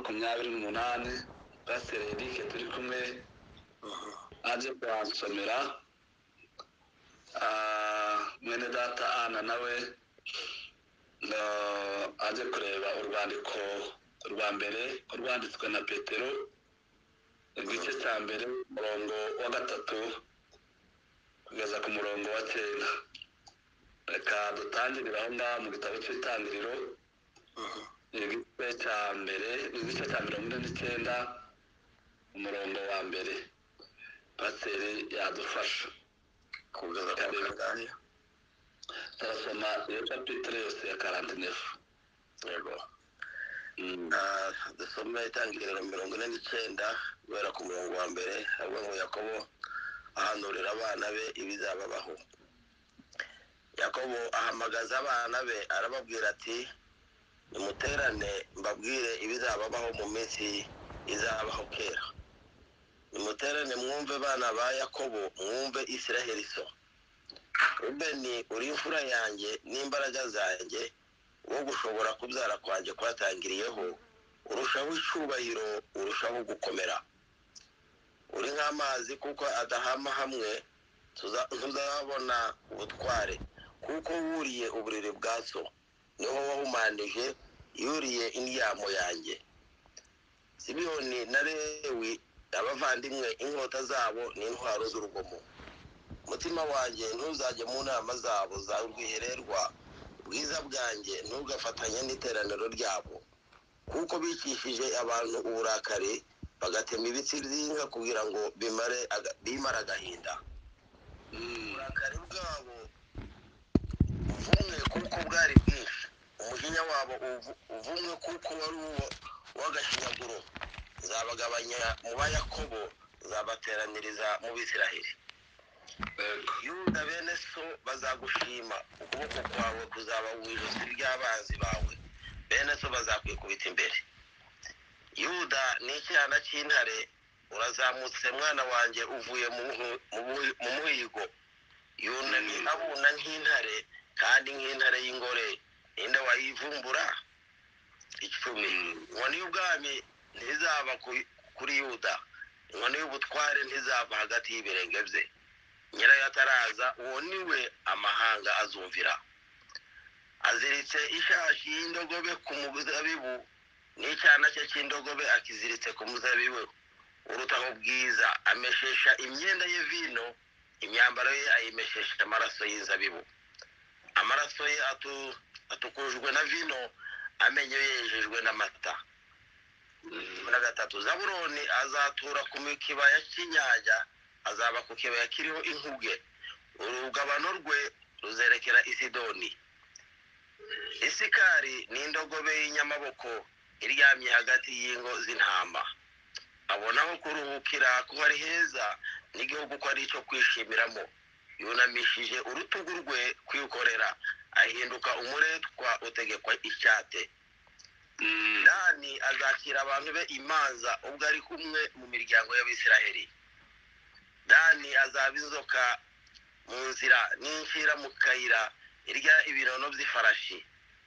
makumyabiri n'umunani pasiteri erike turi kumwe aje kuhansomera Ah, mwene data ana nawe aje kureba urwandiko rwa mbere rwanditswe na petero igice cya mbere umurongo wa gatatu kugeza ku murongo wa cyenda. Reka dutangirire aho ngaho mu gitabo cy'itangiriro. Igice cya mbere igice cya mirongo ine n'icyenda umurongo wa mbere. Pasiteri yadufasha. Kugeza ku kangahe turasoma iyo kapitire yose ya karantinefu yego. Ah, dusome itangiriro mirongo ine n'icyenda guhera ku murongo wa mbere avuga ngo yakobo ahanurira abana be ibizababaho. Yakobo ahamagaza abana be arababwira ati nimuterane mbabwire ibizababaho mu minsi izabaho kera. Nimuterane mwumve bana ba yakobo mwumve isiraheli so. Rubeni uri imfura yanjye n'imbaraga zanjye wo gushobora kubyara kwanjye kwatangiriyeho. Urushaho icyubahiro urushaho gukomera. Uri nk'amazi kuko adahama hamwe tuza- ntuzabona ubutware. Kuko wuriye uburiri bwa so. Ni ho wahumanije yuriye indyamo yanjye. Sibiyoni na lewi abavandimwe inkota zabo n'intwaro z'urugomo. Umutima wanjye ntuzajye mu nama zabo za rwihererwa bwiza bwanjye ntugafatanye n'iteraniro ryabo. Kuko bicishije abantu uburakari bagatema ibitsi by'inka kugira ngo bimare aga- bimare agahinda. Uburakari bwabo uvumwe kuko bwari bwinshi. Umujinya wabo uvu- uvumwe kuko wari uw'agashinyaguro zabagabanya mu bayakobo zabateraniriza mu bisiraheli yuda bene so bazagushima ukuboko kwawe kuzaba mu ijosi ry'abanzi bawe bene so bazakwikubita imbere. Yuda ni icyana cy'intare urazamutse mwana wanjye uvuye mu muhigo. Yunamye abuna nk'intare kandi nk'intare y'ingore. Ninde wayivumbura icumi inkoni y'ubwami ntizaba ku- kuri yuda. Inkoni y'ubutware ntizava hagati y'ibirenge bye. Nyirayo ataraza uwo ni we amahanga azumvira. Aziritse ishashi y'indogobe ku muzabibu n'icyana cye cy'indogobe akiziritse ku muzabibu. Urutaho bwiza ameshesha imyenda ye vino imyambaro ye ayimeshesha amaraso y'inzabibu. Amaraso ye atu- atukujwe na vino amenyo ye yejejwe n'amata na gatatu zaburoni azatura ku kibaya cy'inyanja azaba ku kibaya kiriho inkuge. Urugabano rwe ruzerekera isidoni. Isikari ni indogobe y'inyamaboko iryamye hagati y'ingo z'intama. Abonaho kuruhukira ko ari heza n'igihugu ko ari icyo kwishimiramo. Yunamishije urutugu rwe kwikorera. Ahinduka umuretwa utegekwa icyate. Dani azakira abantu be imanza ubwo ari kumwe mu miryango y'abisiraheli. Dani azaba inzoka mu nzira n'inshyira mu kayira irya ibinono by'ifarashi.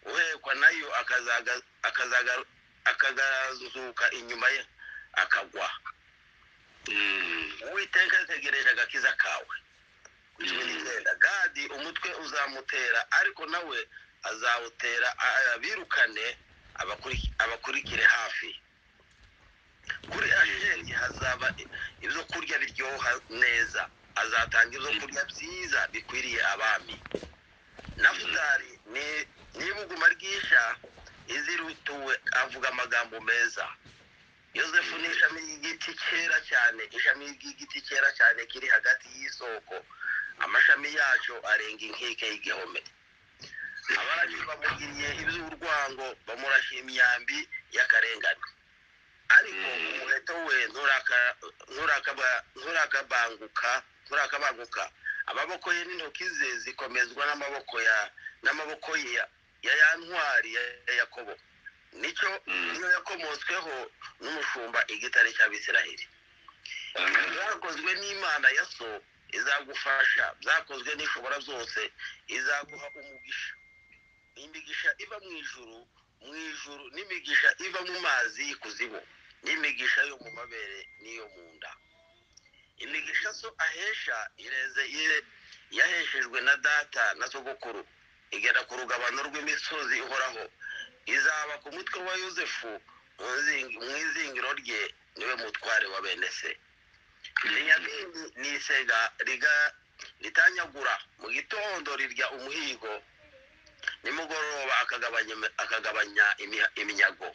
Uhekwa na yo akazaga- akazaga- akagazuka inyuma ye akagwa. Uwiteka ategereje agakiza kawe. Cumi gadi umutwe uzamutera ariko nawe azawutera abirukane abakuri- abakurikire hafi. Kuri asheri hazaba ibyo kurya biryoha neza. Azatanga ibyo kurya byiza bikwiriye abami. Nafutali ni n'ibuguma ry'isha izirutuwe avuga amagambo meza. Yosefu ni ishami ry'igiti cyera cyane ishami ry'igiti cyera cyane kiri hagati y'isoko. Amashami yacyo arenga inkike y'igihome. Abarashi bamugiriye iby'urwango bamurashe imyambi y'akarengane. Ariko umuheto we nturaka- nturakaba- nturakabanguka nturakabanguka. Amaboko ye n'intoki ze zikomezwa n'amaboko ya n'amaboko ye ya ya ntwari ya ya yakobo. Nicyo niyo yakomotsweho n'umushumba igitare cy'abisiraheli. Byakozwe n'imana ya so izagufasha byakozwe n'ishobora zose izaguha umugisha. Imigisha iva mu ijuru mu ijuru n'imigisha iva mu mazi y'ikuzimu n'imigisha yo mu mabere n'iyo mu nda. Imigisha so ahesha ireze ire- yaheshejwe na data na sogokuru. Igera ku rugabano rw'imisozi ihoraho. Izaba ku mutwe wa yosefu mu izingiro rye ni we mutware wa bene se. Benyamini ni isega riga- ritanyagura mu gitondo rirya umuhigo nimugoroba akagabanya akagabanya imi- iminyago.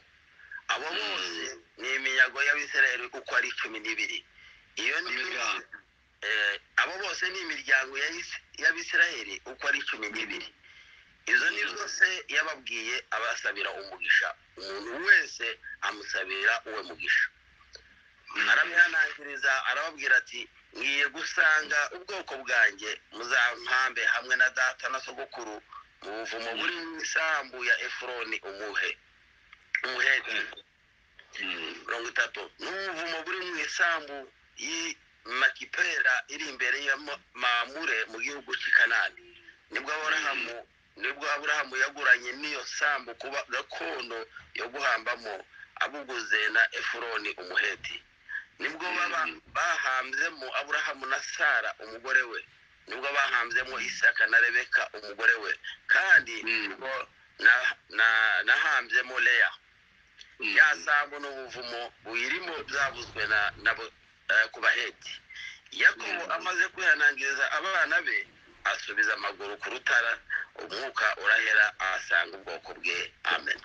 Abo bose ni iminyago y'abisirayeli uko ari cumi n'ibiri. Iyo ni eh, abo bose ni imiryango ya Is- y'abisirayeli uko ari cumi n'ibiri. Izo ni zo se yababwiye abasabira umugisha. Umuntu wese amusabira uwe mugisha. Arabihanangiriza arababwira ati ngiye gusanga ubwoko bwanjye muzampambe hamwe na data na sogokuru mu buvumo buri mu isambu ya efuroni umuhe. Umuheti mirongo itatu n'umuvumo buri mu isambu y'i makipera iri imbere ya Ma- mamure mu gihugu cy'i kanani. Nibwo aburahamu ni bwo aburahamu yaguranye n'iyo sambu kuba gakondo yo guhambamo abuguze na efuroni umuheti ni bwo baba bahambyemo aburahamu na sara umugore we. Nibwo bahambyemo isaka na rebeka umugore we. Kandi Mm. ni bwo na- na- nahambyemo leya. Ya sambu n'ubuvumo buyirimo byavuzwe eh, ku baheti. Yakobo Mm. amaze kwihanangiriza abana be asubiza amaguru ku rutara umwuka urahera ahasanga ubwoko bwe. Amen.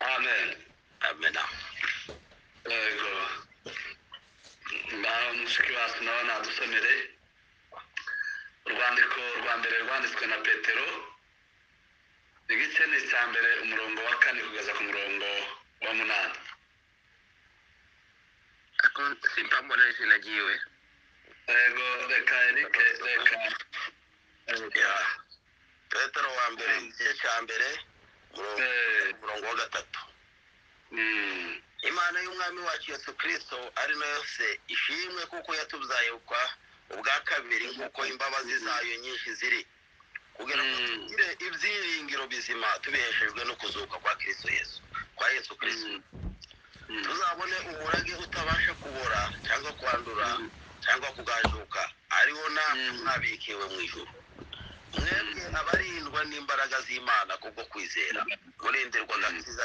Amen. Amen. Yego nawe mushiki wacu nawe nadusomere urwandiko rwa mbere rwanditswe na petero. Igice ni icya mbere umurongo wa kane kugeza ku murongo wa munani. Simpambona izina ryiwe yego reka erike reka. Petero wa mbere igice cya mbere umurongo Eh, umurongo wa gatatu. Mm, imana y'umwami wacu yesu kirisito ari na yo se. Ishimwe kuko yatubyaye kwa ubwa kabiri nk'uko imbabazi zayo nyinshi ziri. Kugira ngo Mm. tugire ibyiringiro bizima tubiheshejwe no kuzuka kwa kirisito yesu kwa yesu kirisito mm, mm, tuzabone umurage utabasha kubora cyangwa kwandura cyangwa kugajuka ari wo natwe Mm. mwabikiwe mu ijuru. Mwebwe abarindwa n'imbaraga z'imana kubwo kwizera. Murindirwa agakiza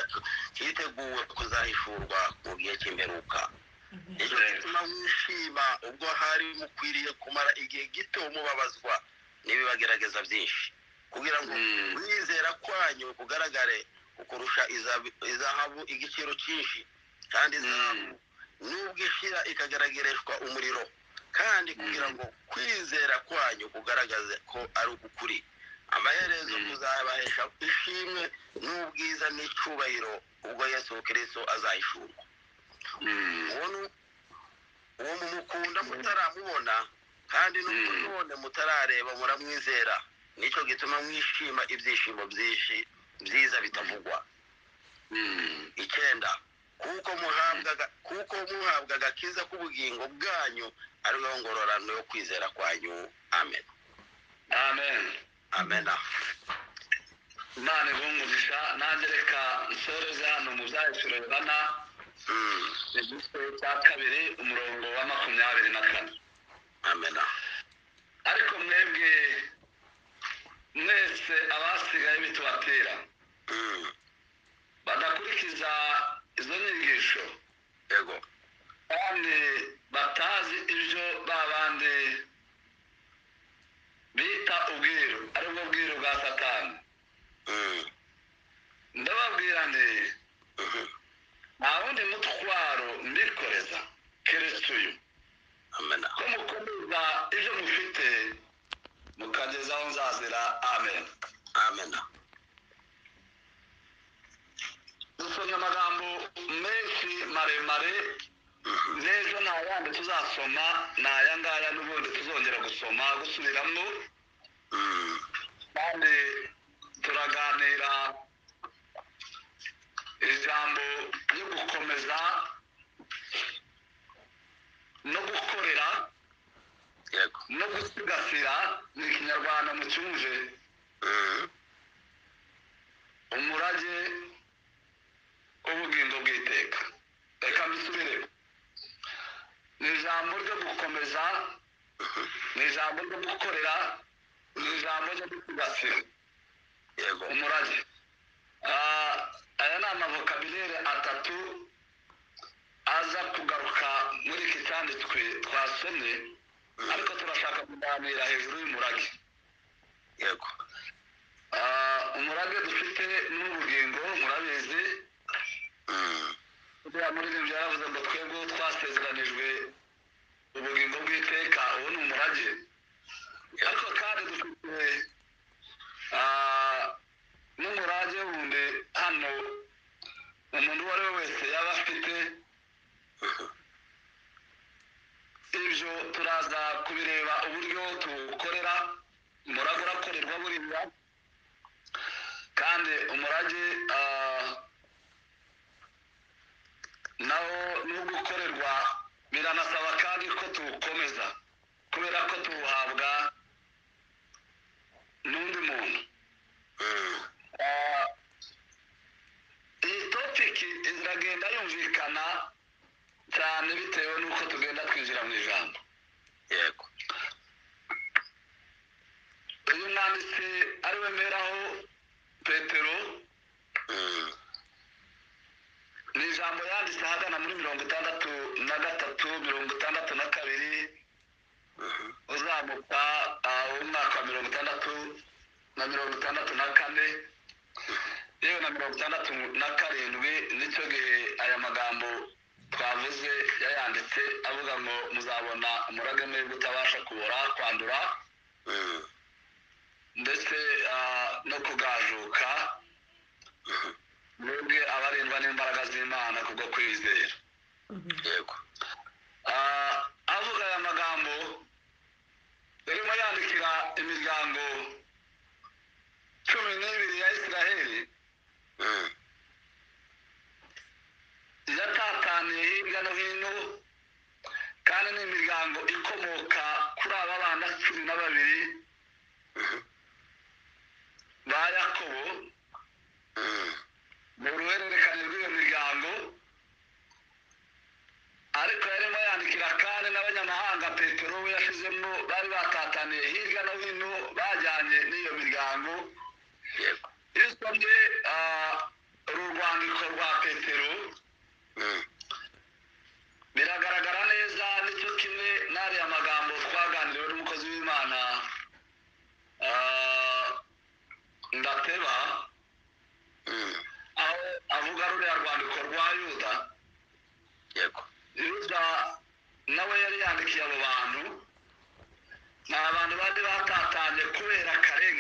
kiteguwe kuzahishurwa mu gihe cy'imperuka ni cyo gituma mwishima ubwo hari mukwiriye kumara igihe gito mubabazwa n'ibibagerageza byinshi. Kugira ngo Mm. kwizera kwanyu kugaragare kukurusha izabi- izahabu igiciro cyinshi kandi izahabu nubwo ishira ikagaragarishwa umuriro. Kandi kugira ngo kwizera kwanyu kugaragaze ko ari ukukuri amaherezo Mm. kuzabahesha ishimwe n'ubwiza n'icyubahiro ubwo yesu kirisito azahishurwa mm, uwo mumukunda mutaramubona kandi Mm. none mutarareba muramwizera ni cyo gituma mwishima ibyishimo byinshi byiza bitavugwa. Mm, icyenda kuko muhabwa aga- kuko muhabwa agakiza k'ubugingo bwanyu ariyo ngororano yo kwizera kwanyu. Amen. Amen. Amena. Imana ibungurisha nanjye reka nsoreze hano mu byahishuro bana Mm, igice cya kabiri umurongo wa makumyabiri na kane. Amena. Ariko mwebwe mwese abasigaye bitubatera Mm, badakurikiza izo nyigisho yego kandi batazi ibyo ba bandi bita ubwiru. Aribwo bwiru bwa satani. Mm, ndababwira nti mhm, nta wundi mutwaro mbikoreza keretse uyu. Ko mukomeza ibyo mufite mukageza aho nzazira. Amen. Amena dusomye amagambo menshi maremare n'ejo nta yandi tuzasoma ni aya ngaya n'ubundi tuzongera gusoma gusubiramo. Kandi turaganira ijambo ryo gukomeza no gukorera no gusigasira ni ikinyarwanda mu cyumve. Umurage ubugingo bw'iteka reka mbisubiremo ni ijambo ryo gukomeza ni ijambo ryo gukorera ni ijambo ryo gusigasira. Yego. Umurage. Ah, aya ni amavokabulere atatu aza kugaruka muri iki cyanditswe twasomye ariko turashaka kuganira hejuru y'umurage. Yego. Ah, umurage dufite n'ubugingo murabizi. Mm, buriya muri ibyo yaravuze ngo twebwe twasezeranijwe ubugingo bw'iteka ubu ni umurage. Ariko kandi dufite ah, n'umurage wundi hano umuntu uwo ari we wese yaba afite ibyo turaza kubireba uburyo tuwukorera umurage urakorerwa buriya. Kandi umurage biranasaba kandi ko tuwukomeza. Kubera ko tuwuhabwa n'undi muntu. Mm, Ah, iyi topiki iragenda yumvikana cyane bitewe n'uko tugenda twinjira mu ijambo. Yego. Uyu mwanditsi ari we mberaho petero. Mm, ni ijambo yanditse ahagana muri mirongo itandatu na gatatu mirongo itandatu na kabiri. Mhm, uzamuka umwaka wa mirongo itandatu na mirongo itandatu na kane. Yewe na mirongo itandatu na karindwi ni cyo gihe aya magambo twavuze yayanditse avuga ngo muzabona umurage mwebwe utabasha kubora kwandura. Mm, ndetse ah, no kugajuka mwebwe abarindwa n'imbaraga z'imana kubwo kwizera. Yego. Ah, avuga aya magambo yarimo yandikira imiryango cumi n'ibiri ya isiraheli. Mm, yatataniye hirya no hino kandi ni imiryango ikomoka kuri aba bana cumi na babiri mhm, ba yakobo. Mm, mu ruhererekane rw'iyo miryango ariko yarimo yandikira kandi n'abanyamahanga petero we yashizemo bari batataniye hirya no hino bajyanye n'iyo miryango iyo usomye uru rwandiko rwa petero. Mm, biragaragara neza ni cyo kimwe n'ariya magambo twaganiriwe n'umukozi w'imana ah, ndateba mm, aho avuga ruriya rwandiko rwa yuda yego yuda nawe yari yandikiye abo bantu ni abantu bari batatanye kubera akarengane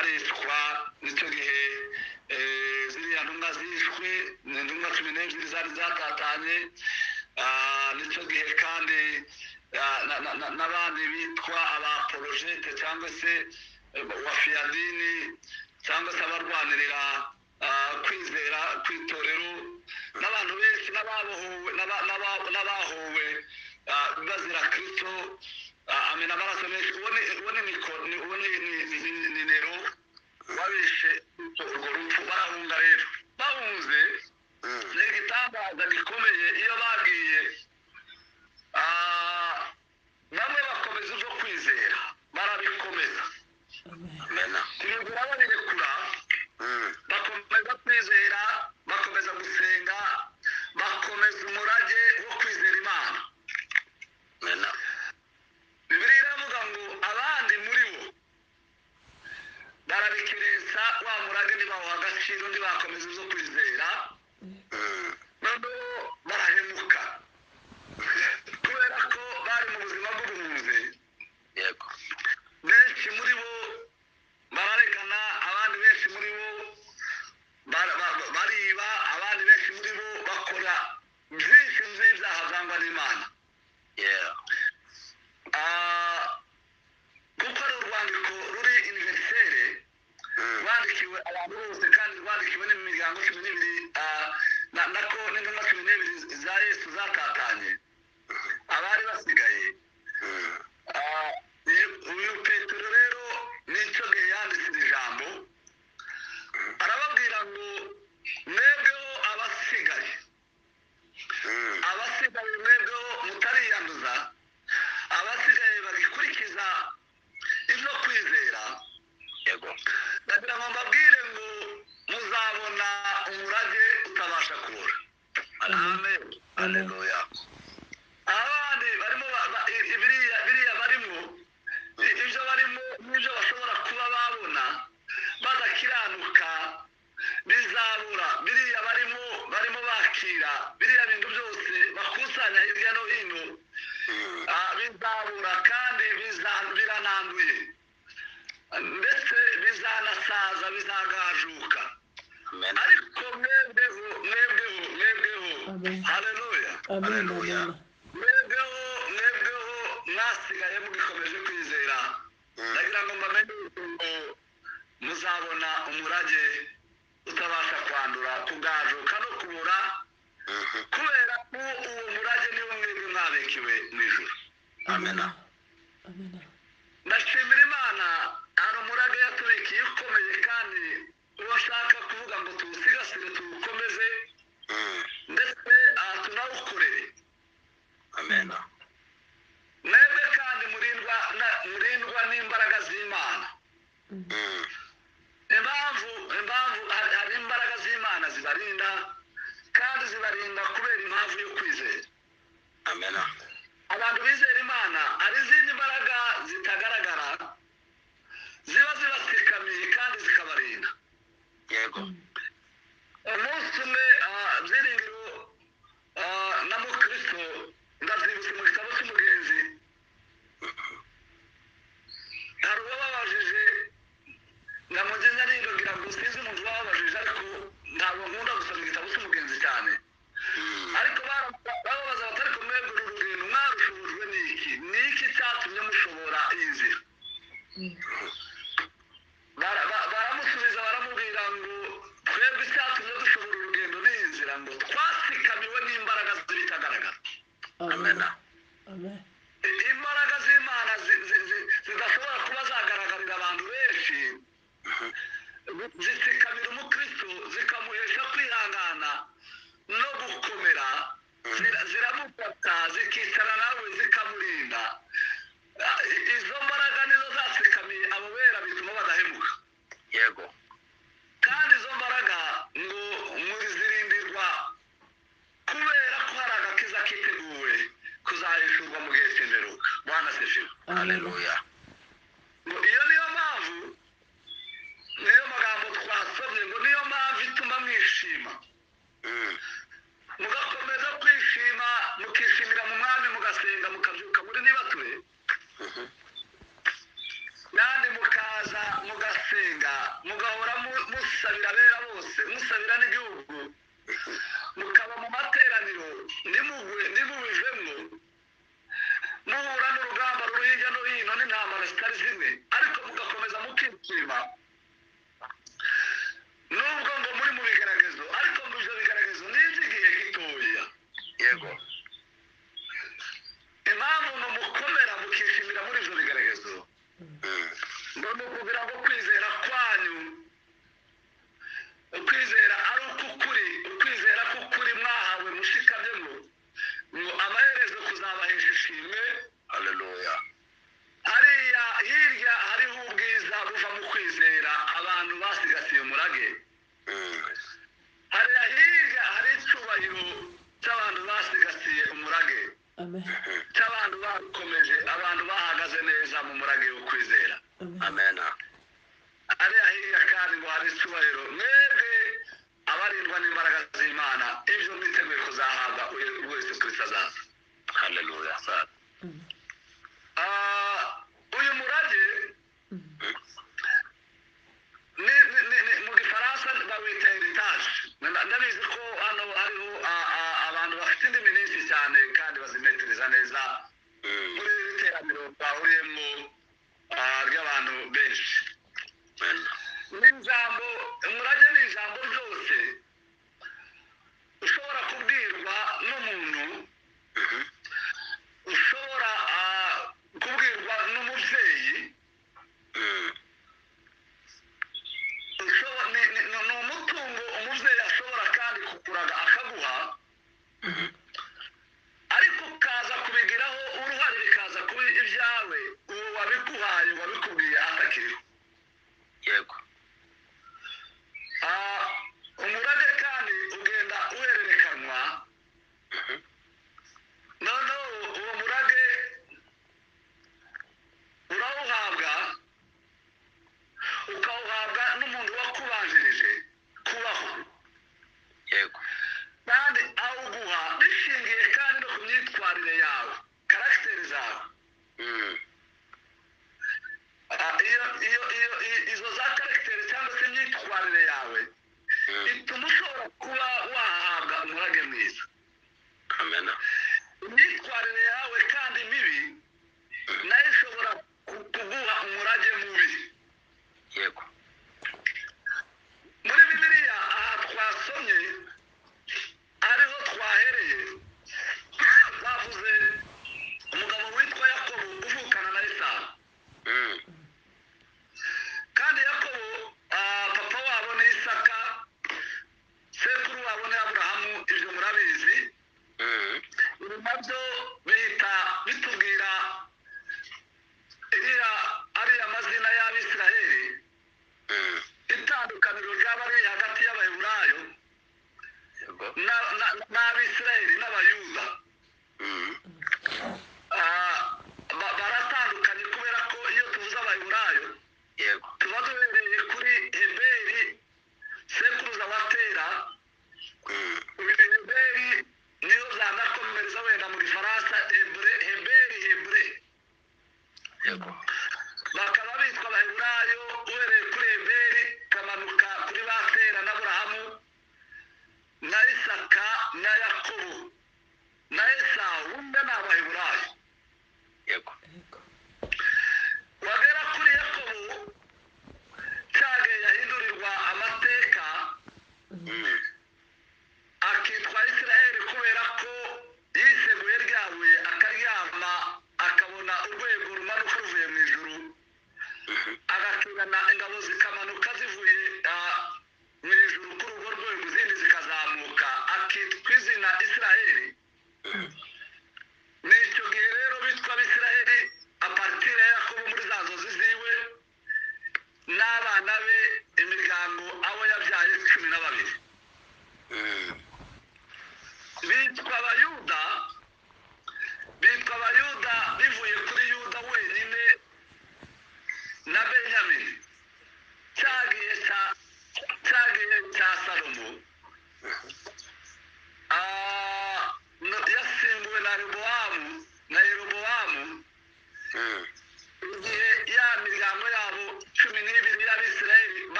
baricwa ni cyo gihe eh, ziriya ntumwa zishwe ni intumwa cumi n'ebyiri zari zatatanye Ah, ni cyo gihe kandi ah, na- na- na- n'abandi bitwa abaporojete cyangwa se eh, wa fiyadini cyangwa se abarwanirira ah, kwizera kw'itorero n'abantu benshi n'abahowe ah, bazira kristo ah, amena amaraso menshi uwo ni ni- uwo ni- nero. Wabishe urwo rupfu barahunga rero. Bahunze ni igitangaza gikomeye iyo bagiye ah, bamwe bakomeza ibyo kwizera barabikomeza. Ntibigura babirekura bakomeza kwizera bakomeza gusenga bakomeza umurage wo kwizera imana. Bibiliya iravuga ngo abandi muri bo barabikerensa wa murage ntibawuha agaciro ntibakomeza ibyo kwizera. Noneho barahemuka. Kubera ko bari mu buzima bw'ubuhunzi yego. Benshi muri bo bararegana abandi benshi muri bo bariba abandi benshi muri bo bakora byinshi by'ibyaha byangwa n'imana yeah Ah, kuko ari urwandiko ruri univerisere rwandikiwe abantu bose kandi rwandikiwe n'imiryango cumi n'ibiri ah, na- nako n'intumwa cumi n'ibiri za yesu zatatanye. Abari basigaye. Ah, uyu- petero rero ni cyo gihe yanditse iri jambo arababwira ngo mwebweho abasigaye abasigaye mwebweho mutariyanduza abasigaye bagikurikiza ibyo kwizera yego ndagira ngo mbabwire ngo muzabona umurage utabasha kubura amen. Haleluya abandi barimo biriya barimo ibyo barimo n'ibyo bashobora kuba babona badakiranuka bizabura. Biriya barimo barimo bakira biriya bintu byose bakusanya hirya no hino ah, bizabura kandi biza- birananduye ndetse bizanasaza bizagajuka ariko mwebweho mwebweho mwebweho Hallelujah. amen mwebweho mwebweho mwasigaye mugikomeje kwizera. Ndagira ngo mbamenye ngo muzabona umurage utabasha kwandura kugajuka no kubura. Kubera ko uwo murage niwo mwebwe mwabikiwe mu ijuru. Amena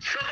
sogokuru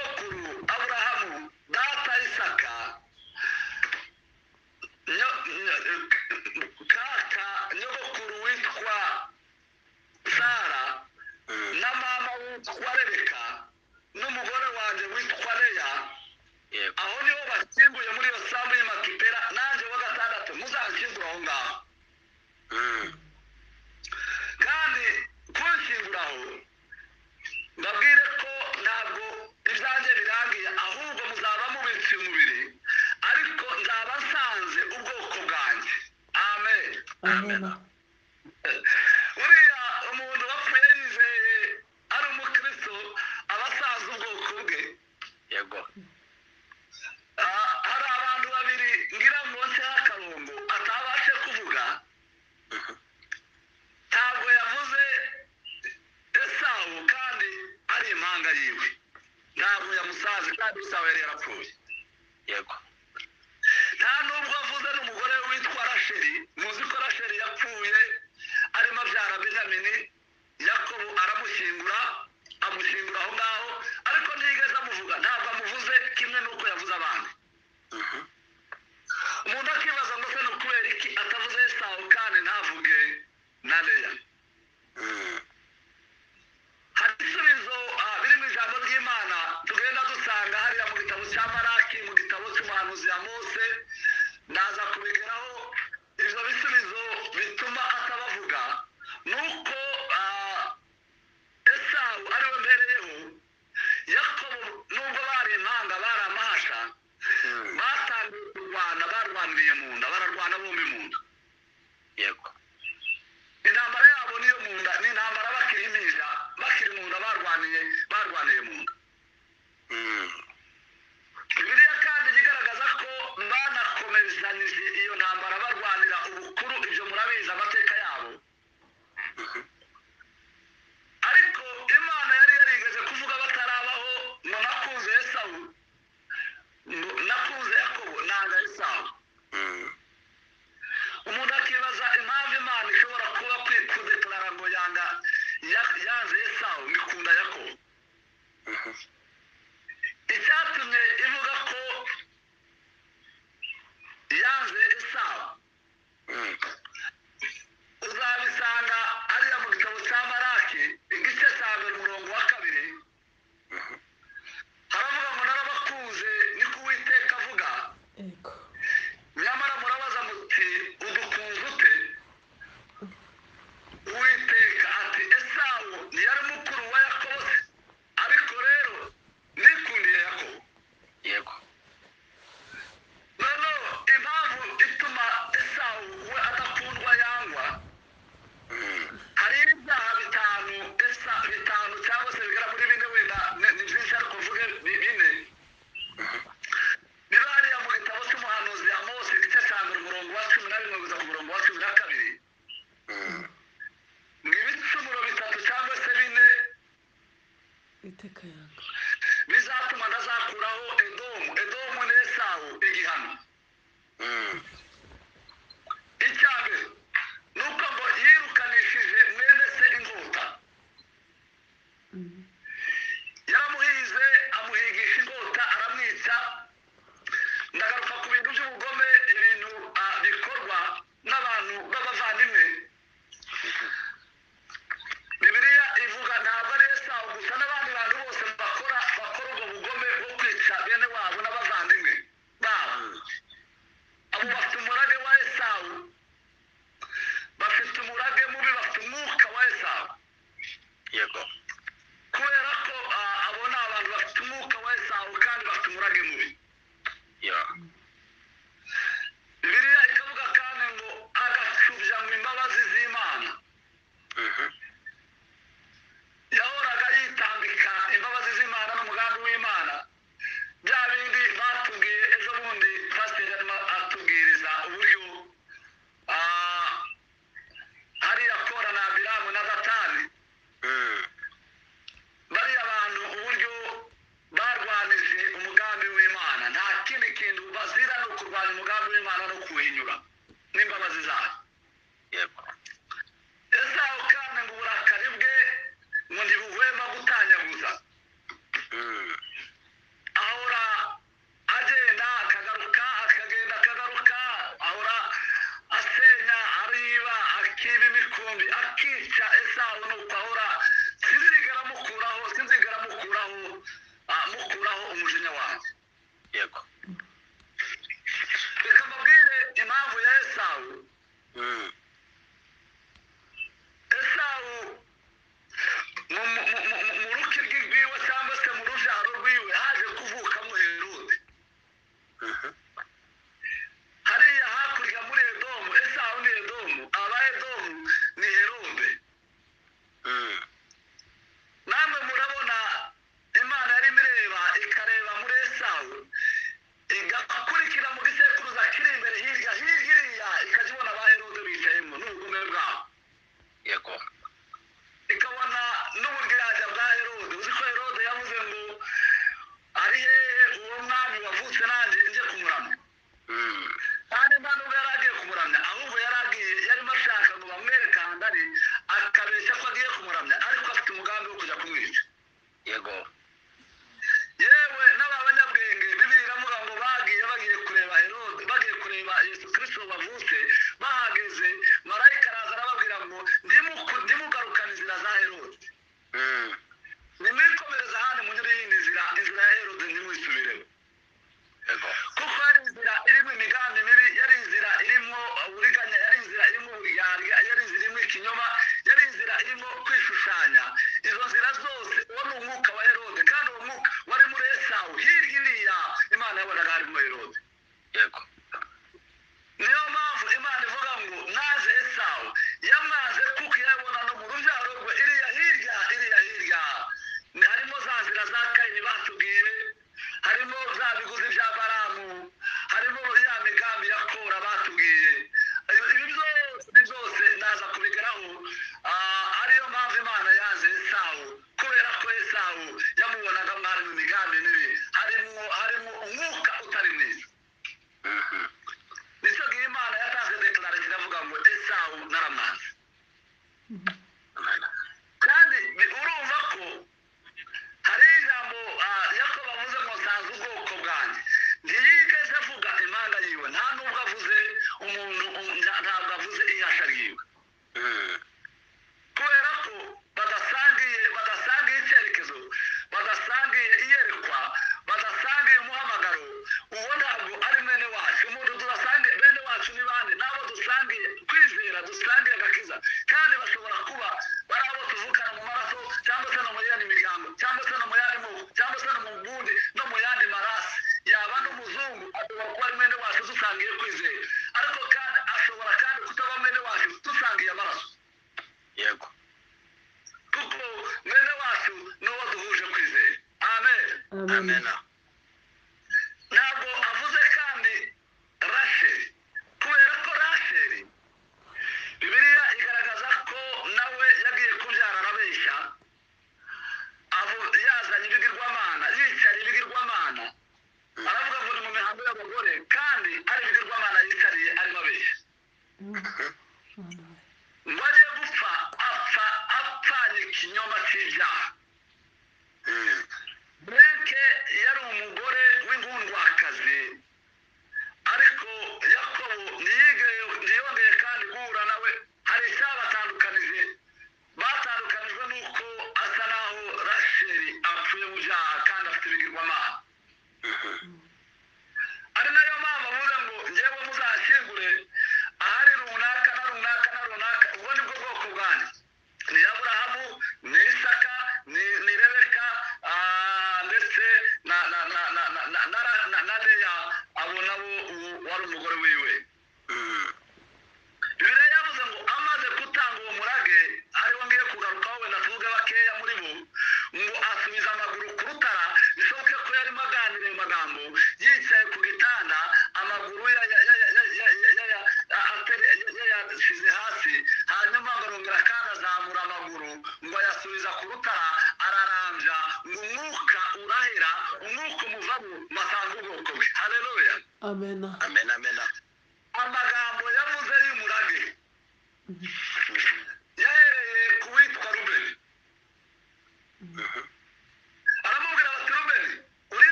Mm-hmm. mm-hmm.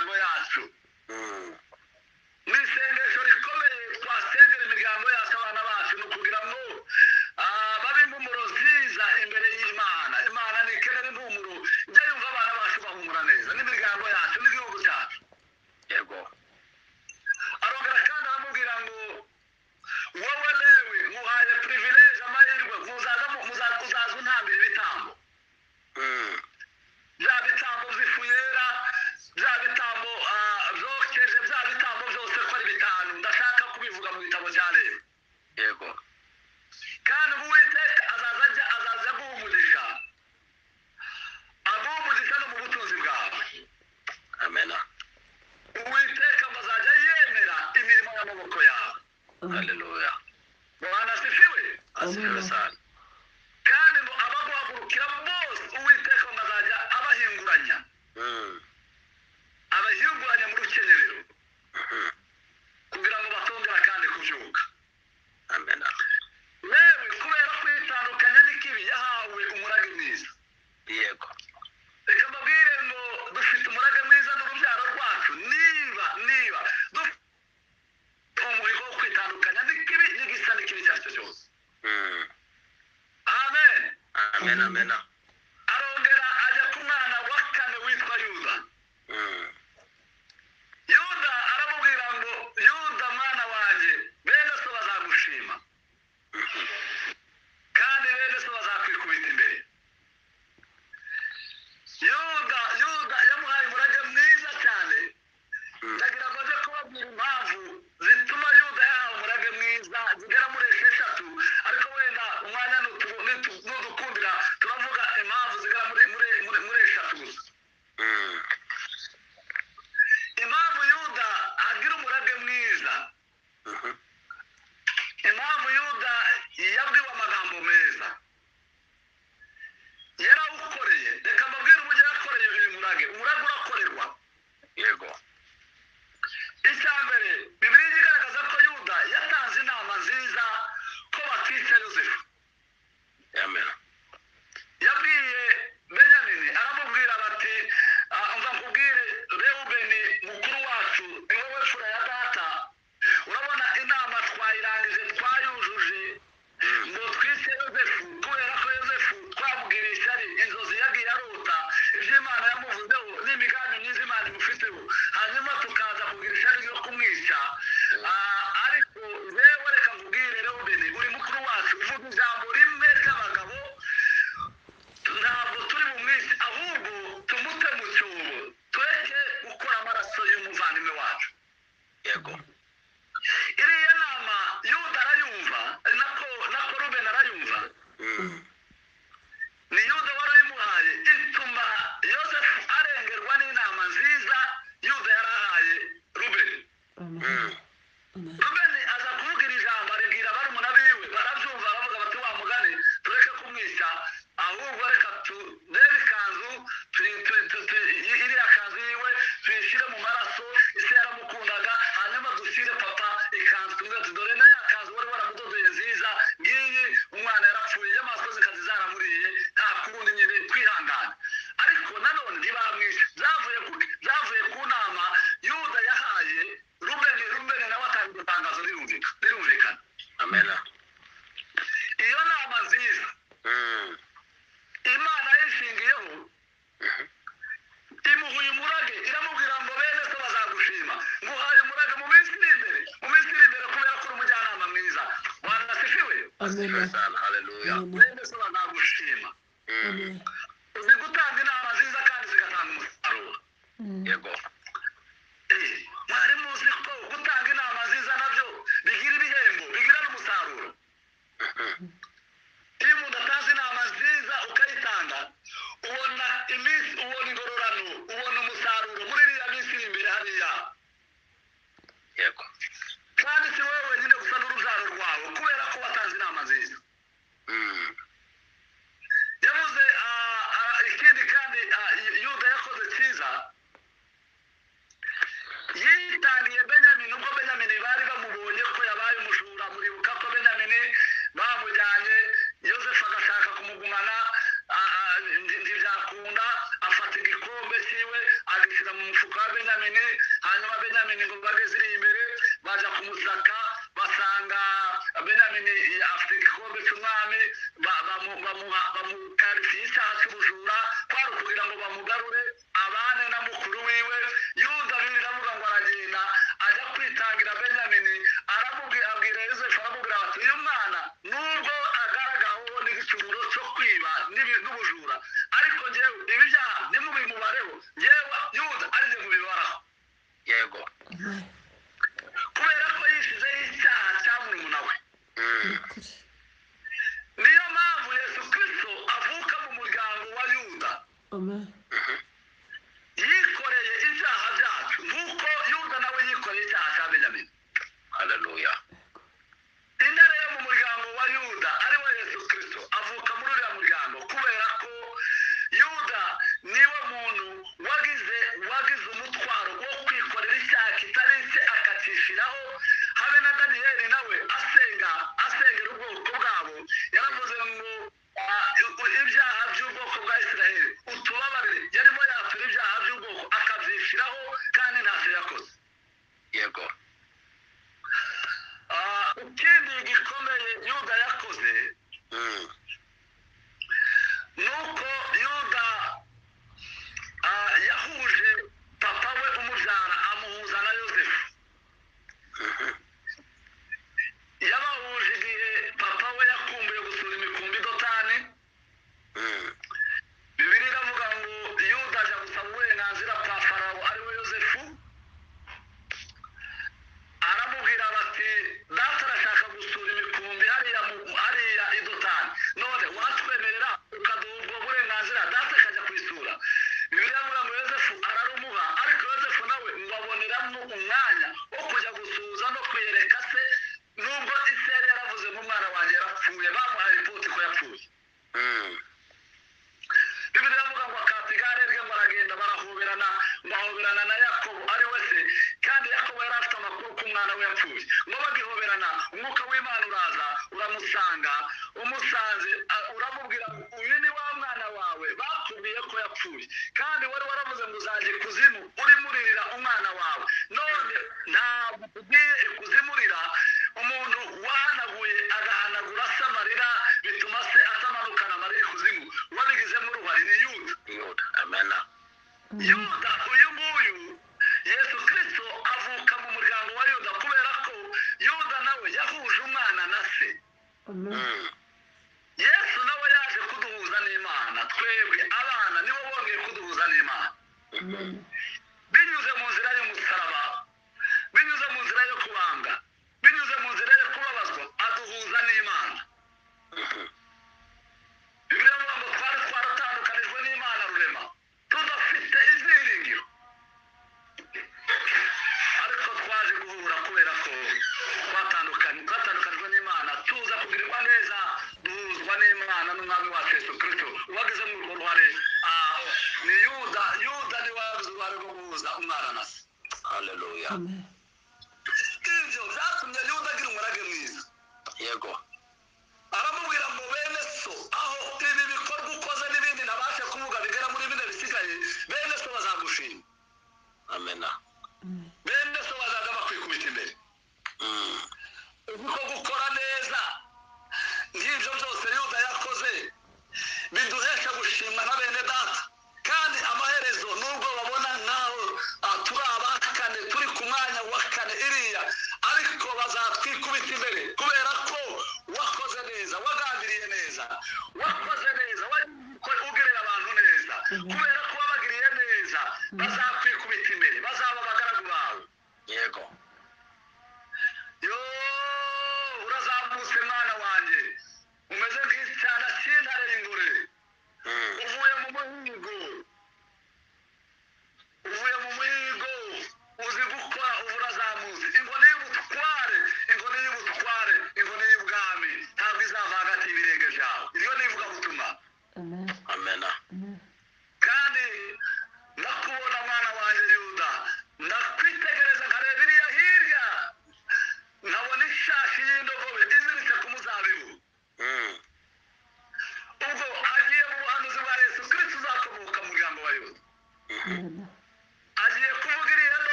Bacu no yego wa kane iriya ariko bazatwikubita imbere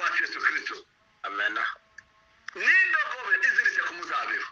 wacu yesu kirisito amena. N'indogobe iziritse ku muzabibu